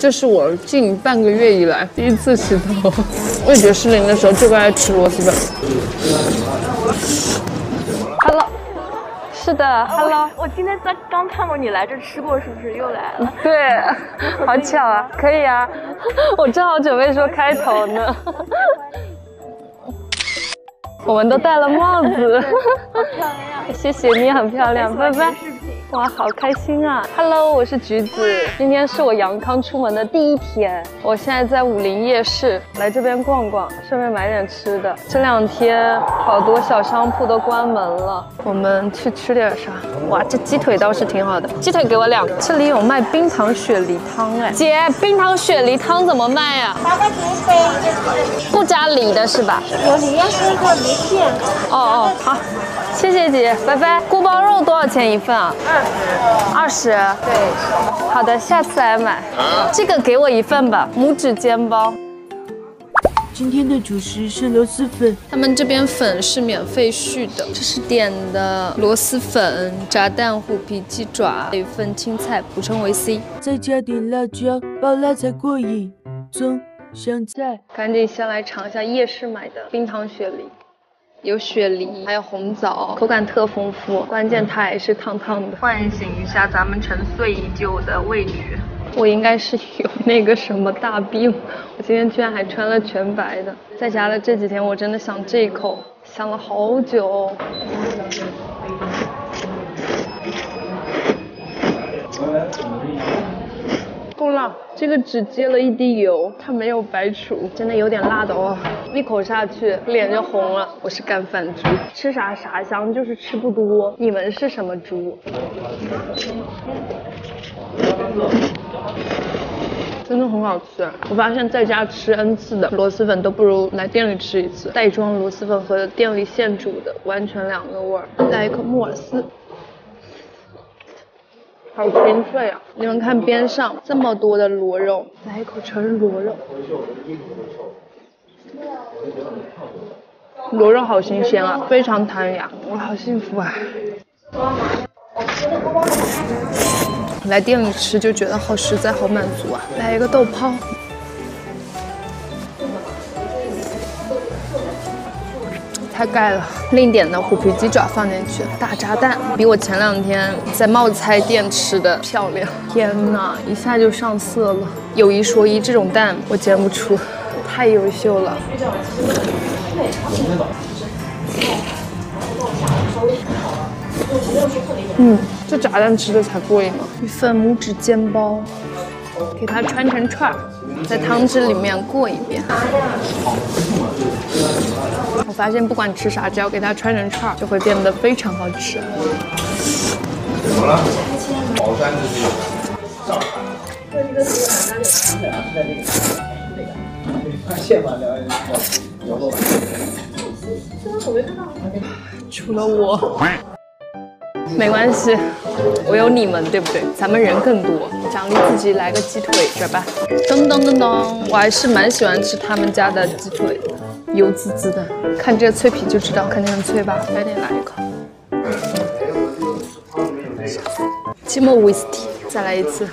这是我近半个月以来第一次洗头。味觉失灵的时候就该爱吃螺蛳粉。Hello，是的，Hello。我今天在刚看过你来这吃过，是不是又来了？对，好巧啊，可以啊。我正好准备说开头呢。我们都戴了帽子，好漂亮，谢谢你，很漂亮，拜拜。哇，好开心啊！Hello，我是橘子，今天是我杨康出门的第一天。我现在在武林夜市，来这边逛逛，顺便买点吃的。这两天好多小商铺都关门了，我们去吃点啥？哇，这鸡腿倒是挺好的，鸡腿给我两个。这里有卖冰糖雪梨汤哎，姐，冰糖雪梨汤怎么卖呀？八块钱一杯，不加梨的是吧？有梨要是一个梨片。哦哦，好，谢谢姐，拜拜。锅包肉多少钱一份啊？二十。二十。对。好的，下次来买。这个给我一份吧，拇指煎包。今天的主食是螺蛳粉，他们这边粉是免费续的。这是点的螺蛳粉、炸蛋、虎皮鸡爪，一份青菜，补充维 C。再加点辣椒，爆辣才过瘾。葱、香菜，赶紧先来尝一下夜市买的冰糖雪梨。有雪梨，还有红枣，口感特丰富，关键它还是烫烫的。唤醒一下咱们沉睡已久的味觉。我应该是有那个什么大病，我今天居然还穿了全白的。在家的这几天，我真的想这一口，想了好久。够辣，这个只接了一滴油，它没有白煮，真的有点辣的哦。一口下去，脸就红了。我是干饭猪，吃啥啥香，就是吃不多。你们是什么猪？真的很好吃，我发现在家吃 N 次的螺蛳粉都不如来店里吃一次。袋装螺蛳粉和店里现煮的完全两个味儿。来一口木耳丝。好清脆啊！你们看边上这么多的螺肉，来一口全是螺肉。螺肉好新鲜啊，非常弹牙，我好幸福啊！来店里吃就觉得好实在，好满足啊！来一个豆泡。太盖了，另点的虎皮鸡爪放进去，大炸蛋比我前两天在冒菜店吃的漂亮。天哪，一下就上色了。有一说一，这种蛋我煎不出，太优秀了。嗯，这炸蛋吃的才过瘾呢。一份拇指煎包，给它穿成串儿，在汤汁里面过一遍。我发现不管吃啥，只要给它穿成串儿，就会变得非常好吃。怎么了？宝山就是上海。对，这个。是很是在那个。那个。那个。现聊一下，有后除了我，没关系，我有你们，对不对？咱们人更多，奖励自己来个鸡腿，这吧？噔噔噔噔，我还是蛮喜欢吃他们家的鸡腿。油滋滋的，看这个脆皮就知道肯定很脆吧。赶紧来一口。芥末威士忌，再来一次。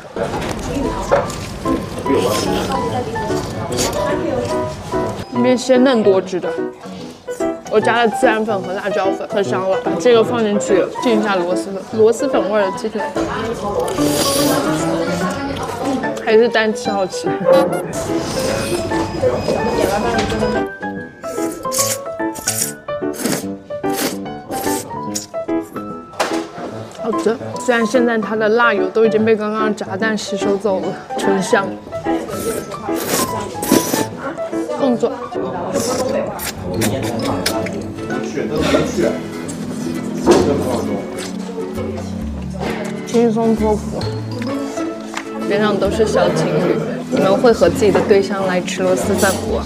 里面鲜嫩多汁的，我加了孜然粉和辣椒粉，可香了。把这个放进去，浸一下螺蛳粉，螺蛳粉味的鸡腿，还是单吃好吃。好吃，虽然现在它的辣油都已经被刚刚炸蛋吸收走了，纯香。轻松脱服，边上都是小情侣，你们会和自己的对象来吃螺蛳粉不？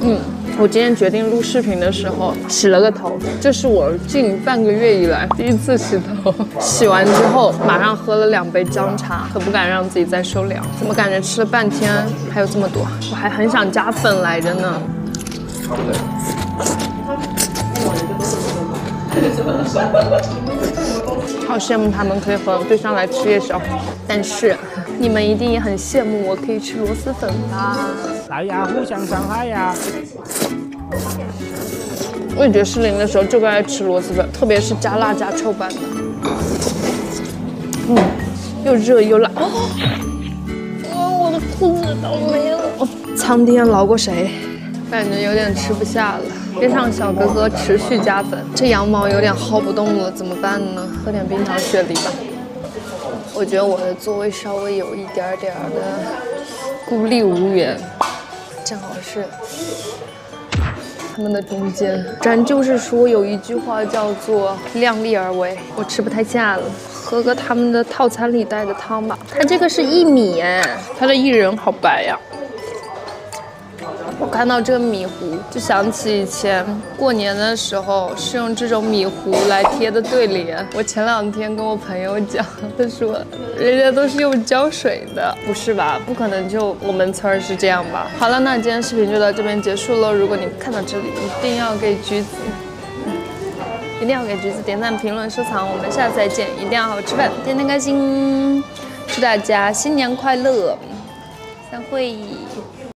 嗯。我今天决定录视频的时候洗了个头，这是我近半个月以来第一次洗头。洗完之后马上喝了两杯姜茶，可不敢让自己再受凉。怎么感觉吃了半天还有这么多？我还很想加粉来着呢。好羡慕他们可以和对象来吃夜宵，但是你们一定也很羡慕我可以吃螺蛳粉吧？来呀，互相伤害呀！味觉失灵的时候就该爱吃螺蛳粉，特别是加辣加臭版的。嗯，又热又辣。哦，哦我的裤子都没了。苍天饶过谁？感觉有点吃不下了。边上小哥哥持续加粉，这羊毛有点薅不动了，怎么办呢？喝点冰糖雪梨吧。我觉得我的座位稍微有一点点的孤立无援，正好是他们的中间。咱就是说有一句话叫做量力而为，我吃不太下了，喝个他们的套餐里带的汤吧。它这个是薏米哎，它的薏仁好白呀。我看到这个米糊，就想起以前过年的时候是用这种米糊来贴的对联。我前两天跟我朋友讲，他说人家都是用胶水的，不是吧？不可能就我们村儿是这样吧？好了，那今天视频就到这边结束了。如果你看到这里，一定要给橘子，一定要给橘子点赞、评论、收藏。我们下次再见，一定要好好吃饭，天天开心。祝大家新年快乐，散会。